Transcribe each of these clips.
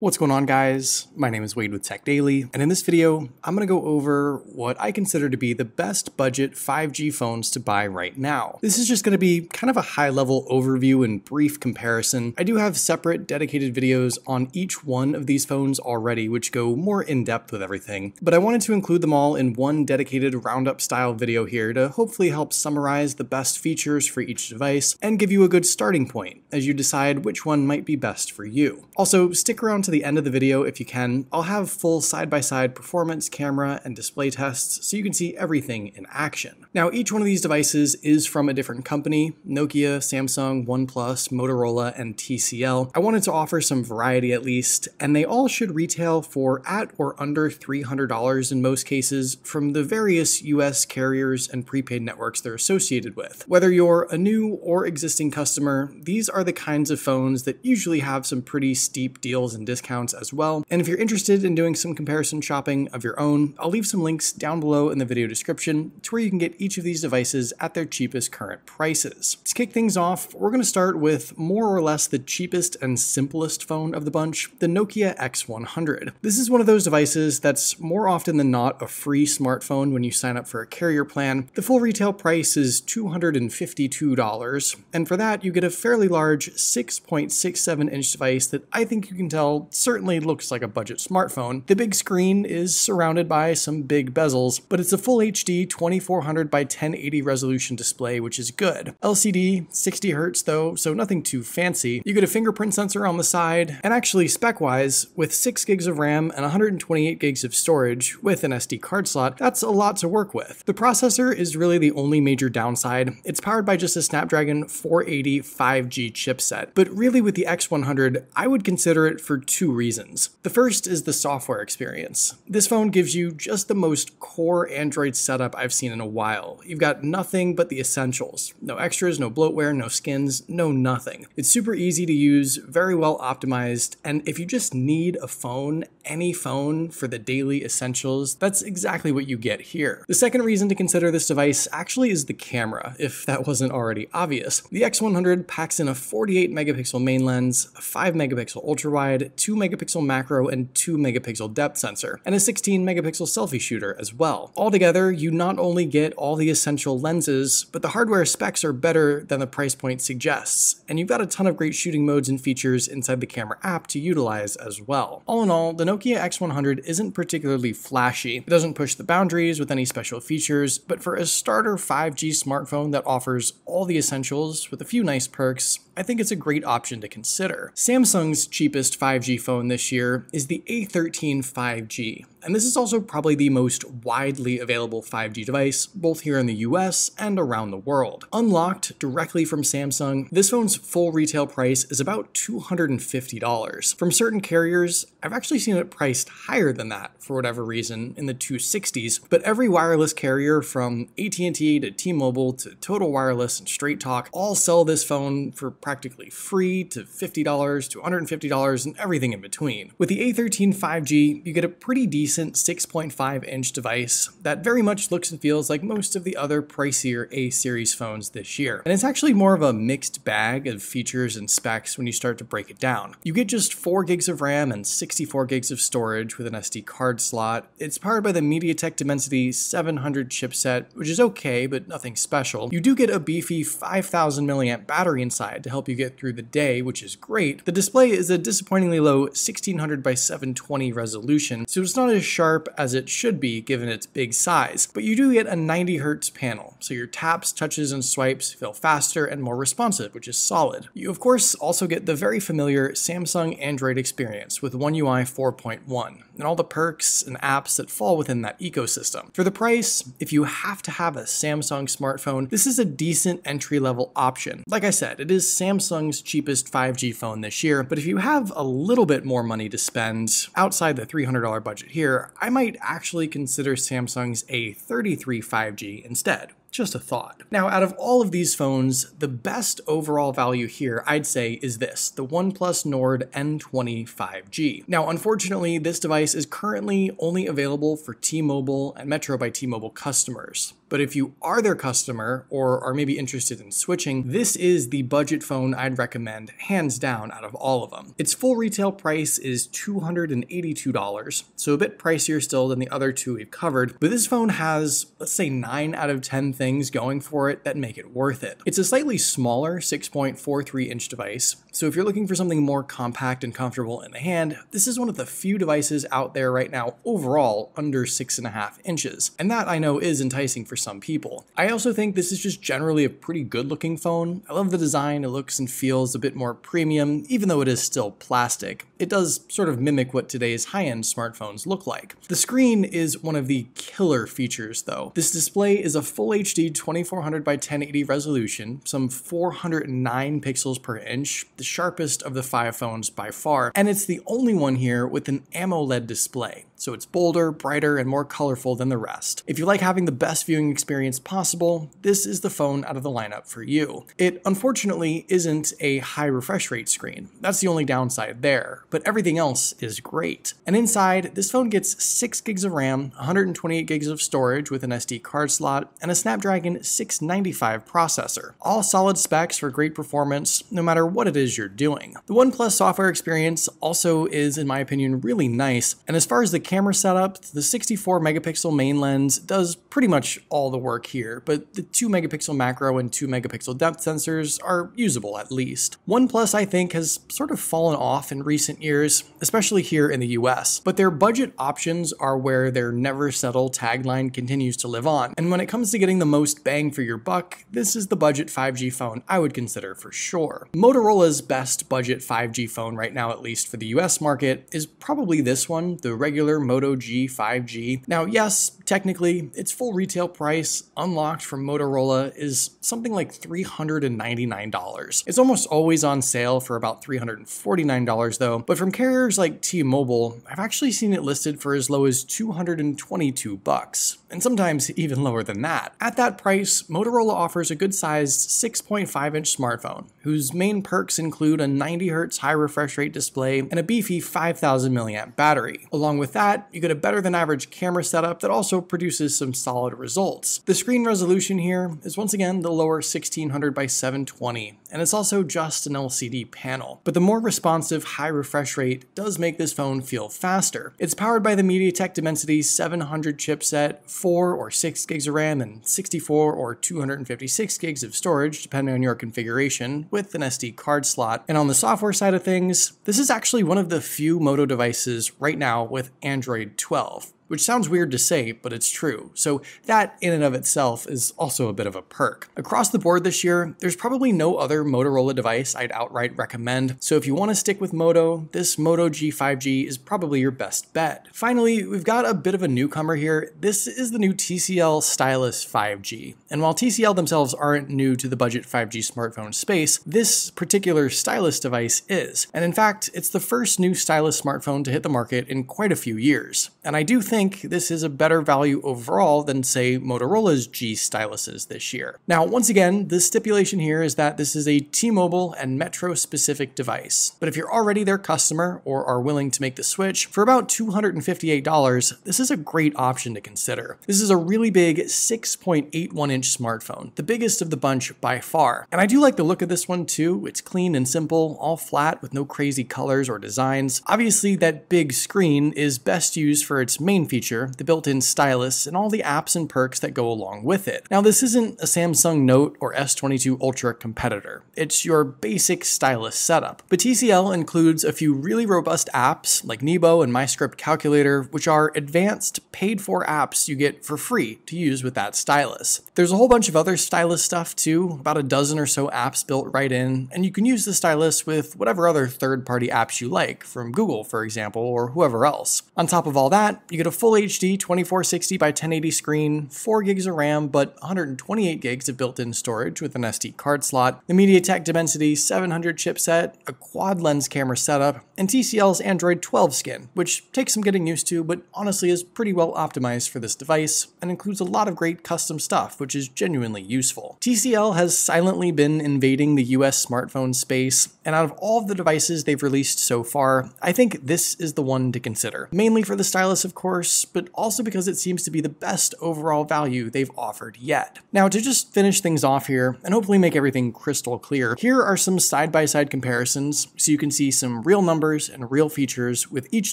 What's going on guys? My name is Wade with Tech Daily, and in this video, I'm going to go over what I consider to be the best budget 5G phones to buy right now. This is just going to be kind of a high level overview and brief comparison. I do have separate dedicated videos on each one of these phones already, which go more in depth with everything, but I wanted to include them all in one dedicated roundup style video here to hopefully help summarize the best features for each device and give you a good starting point as you decide which one might be best for you. Also, stick around to the end of the video if you can. I'll have full side-by-side -side performance, camera, and display tests so you can see everything in action. Now, each one of these devices is from a different company, Nokia, Samsung, OnePlus, Motorola, and TCL. I wanted to offer some variety at least, and they all should retail for at or under $300 in most cases from the various US carriers and prepaid networks they're associated with. Whether you're a new or existing customer, these are the kinds of phones that usually have some pretty steep deals and discounts discounts as well. And if you're interested in doing some comparison shopping of your own, I'll leave some links down below in the video description to where you can get each of these devices at their cheapest current prices. To kick things off, we're going to start with more or less the cheapest and simplest phone of the bunch, the Nokia X100. This is one of those devices that's more often than not a free smartphone when you sign up for a carrier plan. The full retail price is $252, and for that you get a fairly large 6.67 inch device that I think you can tell certainly looks like a budget smartphone. The big screen is surrounded by some big bezels, but it's a full HD 2400 by 1080 resolution display, which is good. LCD, 60 Hz though, so nothing too fancy. You get a fingerprint sensor on the side, and actually spec-wise, with 6 gigs of RAM and 128 gigs of storage with an SD card slot, that's a lot to work with. The processor is really the only major downside. It's powered by just a Snapdragon 480 5G chipset, but really with the X100, I would consider it for two reasons. The first is the software experience. This phone gives you just the most core Android setup I've seen in a while. You've got nothing but the essentials. No extras, no bloatware, no skins, no nothing. It's super easy to use, very well optimized, and if you just need a phone, any phone for the daily essentials, that's exactly what you get here. The second reason to consider this device actually is the camera, if that wasn't already obvious. The X100 packs in a 48 megapixel main lens, a 5 megapixel ultra wide, 2 megapixel macro and 2 megapixel depth sensor, and a 16 megapixel selfie shooter as well. Altogether, you not only get all the essential lenses, but the hardware specs are better than the price point suggests, and you've got a ton of great shooting modes and features inside the camera app to utilize as well. All in all, the Nokia X100 isn't particularly flashy. It doesn't push the boundaries with any special features, but for a starter 5G smartphone that offers all the essentials with a few nice perks, I think it's a great option to consider. Samsung's cheapest 5G phone this year is the A13 5G, and this is also probably the most widely available 5G device, both here in the US and around the world. Unlocked directly from Samsung, this phone's full retail price is about $250. From certain carriers, I've actually seen it priced higher than that for whatever reason in the 260s, but every wireless carrier from AT&T to T-Mobile to Total Wireless and Straight Talk all sell this phone for practically free to $50 to $150 and everything in between. With the A13 5G, you get a pretty decent 6.5 inch device that very much looks and feels like most of the other pricier A series phones this year. And it's actually more of a mixed bag of features and specs when you start to break it down. You get just 4 gigs of RAM and 64 gigs of storage with an SD card slot. It's powered by the MediaTek Dimensity 700 chipset, which is okay, but nothing special. You do get a beefy 5000 mAh battery inside to help help you get through the day, which is great. The display is a disappointingly low 1600 by 720 resolution, so it's not as sharp as it should be given its big size, but you do get a 90 Hz panel, so your taps, touches, and swipes feel faster and more responsive, which is solid. You of course also get the very familiar Samsung Android experience with One UI 4.1, and all the perks and apps that fall within that ecosystem. For the price, if you have to have a Samsung smartphone, this is a decent entry-level option. Like I said, it is Samsung's cheapest 5G phone this year, but if you have a little bit more money to spend outside the $300 budget here, I might actually consider Samsung's A33 5G instead. Just a thought. Now, out of all of these phones, the best overall value here, I'd say, is this, the OnePlus Nord N20 5G. Now, unfortunately, this device is currently only available for T-Mobile and Metro by T-Mobile customers. But if you are their customer or are maybe interested in switching, this is the budget phone I'd recommend hands down out of all of them. Its full retail price is $282, so a bit pricier still than the other two we've covered, but this phone has, let's say 9 out of 10 things going for it that make it worth it. It's a slightly smaller 6.43 inch device, so if you're looking for something more compact and comfortable in the hand, this is one of the few devices out there right now overall under 6.5 inches, and that I know is enticing for some people. I also think this is just generally a pretty good looking phone. I love the design, it looks and feels a bit more premium, even though it is still plastic. It does sort of mimic what today's high-end smartphones look like. The screen is one of the killer features though. This display is a full HD 2400 by 1080 resolution, some 409 pixels per inch, the sharpest of the five phones by far, and it's the only one here with an AMOLED display so it's bolder, brighter, and more colorful than the rest. If you like having the best viewing experience possible, this is the phone out of the lineup for you. It unfortunately isn't a high refresh rate screen. That's the only downside there, but everything else is great. And inside, this phone gets 6 gigs of RAM, 128 gigs of storage with an SD card slot, and a Snapdragon 695 processor. All solid specs for great performance, no matter what it is you're doing. The OnePlus software experience also is, in my opinion, really nice, and as far as the camera setup, the 64 megapixel main lens does pretty much all the work here, but the 2 megapixel macro and 2 megapixel depth sensors are usable at least. OnePlus, I think, has sort of fallen off in recent years, especially here in the US, but their budget options are where their never settle tagline continues to live on. And when it comes to getting the most bang for your buck, this is the budget 5G phone I would consider for sure. Motorola's best budget 5G phone right now, at least for the US market, is probably this one, the regular Moto G 5G. Now, yes, technically, its full retail price unlocked from Motorola is something like $399. It's almost always on sale for about $349 though, but from carriers like T-Mobile, I've actually seen it listed for as low as 222 bucks, and sometimes even lower than that. At that price, Motorola offers a good-sized 6.5 inch smartphone, whose main perks include a 90Hz high refresh rate display and a beefy 5000 mAh battery. Along with that, that, you get a better than average camera setup that also produces some solid results. The screen resolution here is once again the lower 1600 by 720, and it's also just an LCD panel. But the more responsive high refresh rate does make this phone feel faster. It's powered by the MediaTek Dimensity 700 chipset, 4 or 6 gigs of RAM, and 64 or 256 gigs of storage, depending on your configuration, with an SD card slot. And on the software side of things, this is actually one of the few Moto devices right now with Android 12 which sounds weird to say, but it's true. So that in and of itself is also a bit of a perk. Across the board this year, there's probably no other Motorola device I'd outright recommend. So if you want to stick with Moto, this Moto G5G is probably your best bet. Finally, we've got a bit of a newcomer here. This is the new TCL Stylus 5G. And while TCL themselves aren't new to the budget 5G smartphone space, this particular stylus device is. And in fact, it's the first new stylus smartphone to hit the market in quite a few years. And I do think think this is a better value overall than, say, Motorola's G styluses this year. Now, once again, the stipulation here is that this is a T-Mobile and Metro specific device. But if you're already their customer or are willing to make the switch, for about $258, this is a great option to consider. This is a really big 6.81 inch smartphone, the biggest of the bunch by far. And I do like the look of this one too. It's clean and simple, all flat with no crazy colors or designs. Obviously, that big screen is best used for its main feature, the built-in stylus, and all the apps and perks that go along with it. Now this isn't a Samsung Note or S22 Ultra competitor, it's your basic stylus setup. But TCL includes a few really robust apps like Nebo and MyScript Calculator, which are advanced paid-for apps you get for free to use with that stylus. There's a whole bunch of other stylus stuff too, about a dozen or so apps built right in, and you can use the stylus with whatever other third-party apps you like, from Google for example, or whoever else. On top of all that, you get a full HD 2460 by 1080 screen, 4 gigs of RAM, but 128 gigs of built-in storage with an SD card slot, the MediaTek Dimensity 700 chipset, a quad lens camera setup, and TCL's Android 12 skin, which takes some getting used to, but honestly is pretty well optimized for this device, and includes a lot of great custom stuff, which is genuinely useful. TCL has silently been invading the US smartphone space, and out of all of the devices they've released so far, I think this is the one to consider. Mainly for the stylus, of course, course, but also because it seems to be the best overall value they've offered yet. Now, to just finish things off here, and hopefully make everything crystal clear, here are some side-by-side -side comparisons so you can see some real numbers and real features with each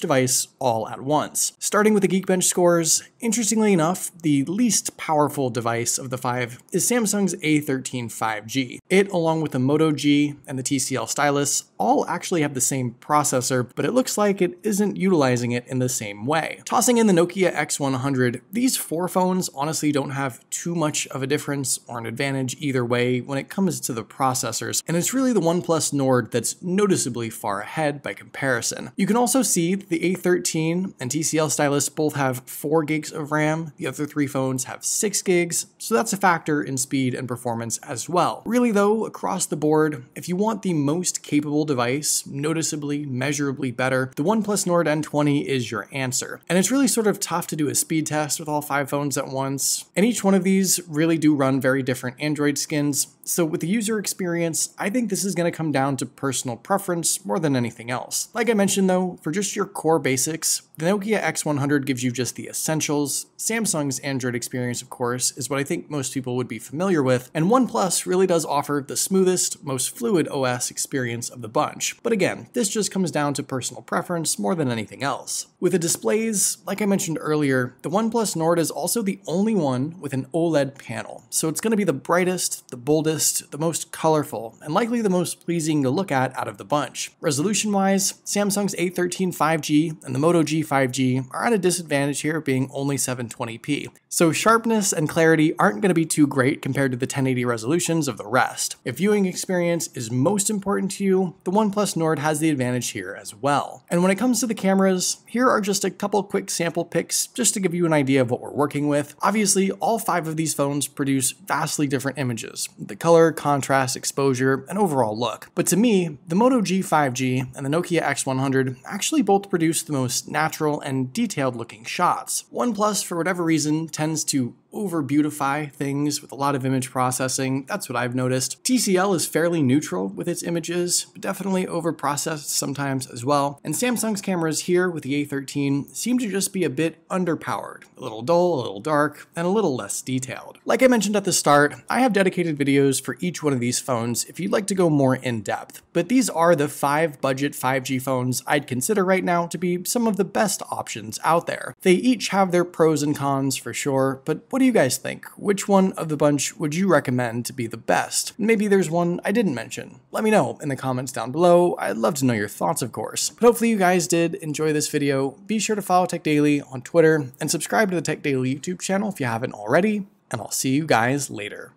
device all at once. Starting with the Geekbench scores, interestingly enough, the least powerful device of the five is Samsung's A13 5G. It, along with the Moto G and the TCL stylus, all actually have the same processor, but it looks like it isn't utilizing it in the same way. Tossing in the Nokia X100, these four phones honestly don't have too much of a difference or an advantage either way when it comes to the processors, and it's really the OnePlus Nord that's noticeably far ahead by comparison. You can also see the A13 and TCL stylus both have 4 gigs of RAM, the other three phones have 6 gigs, so that's a factor in speed and performance as well. Really though, across the board, if you want the most capable device, noticeably, measurably better, the OnePlus Nord N20 is your answer. And it's really sort of tough to do a speed test with all five phones at once, and each one of these really do run very different Android skins, so with the user experience, I think this is going to come down to personal preference more than anything else. Like I mentioned though, for just your core basics, the Nokia X100 gives you just the essentials, Samsung's Android experience of course is what I think most people would be familiar with, and OnePlus really does offer the smoothest, most fluid OS experience of the bunch. But again, this just comes down to personal preference more than anything else. With the displays, like I mentioned earlier, the OnePlus Nord is also the only one with an OLED panel, so it's going to be the brightest, the boldest, the most colorful, and likely the most pleasing to look at out of the bunch. Resolution-wise, Samsung's A13 5G and the Moto G 5G are at a disadvantage here being only 720p, so sharpness and clarity aren't going to be too great compared to the 1080 resolutions of the rest. If viewing experience is most important to you, the OnePlus Nord has the advantage here as well. And when it comes to the cameras, here are just a couple quick sample pics just to give you an idea of what we're working with. Obviously, all five of these phones produce vastly different images, the color, contrast, exposure, and overall look. But to me, the Moto G 5G and the Nokia X100 actually both produce the most natural and detailed looking shots. OnePlus, for whatever reason, tends to over beautify things with a lot of image processing. That's what I've noticed. TCL is fairly neutral with its images, but definitely over processed sometimes as well. And Samsung's cameras here with the A13 seem to just be a bit underpowered, a little dull, a little dark, and a little less detailed. Like I mentioned at the start, I have dedicated videos for each one of these phones if you'd like to go more in depth, but these are the five budget 5G phones I'd consider right now to be some of the best options out there. They each have their pros and cons for sure, but what do you guys think? Which one of the bunch would you recommend to be the best? Maybe there's one I didn't mention. Let me know in the comments down below. I'd love to know your thoughts, of course. But hopefully you guys did enjoy this video. Be sure to follow Tech Daily on Twitter and subscribe to the Tech Daily YouTube channel if you haven't already, and I'll see you guys later.